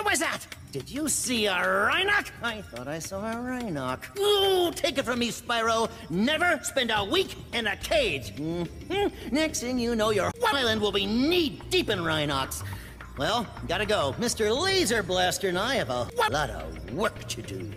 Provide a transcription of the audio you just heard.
What was that? Did you see a Rhinoc? I thought I saw a Rhinoc. Ooh, take it from me, Spyro. Never spend a week in a cage. Mhm. Next thing you know, your island will be knee deep in Rhinocs. Well, gotta go. Mr. Laser Blaster and I have a lot of work to do.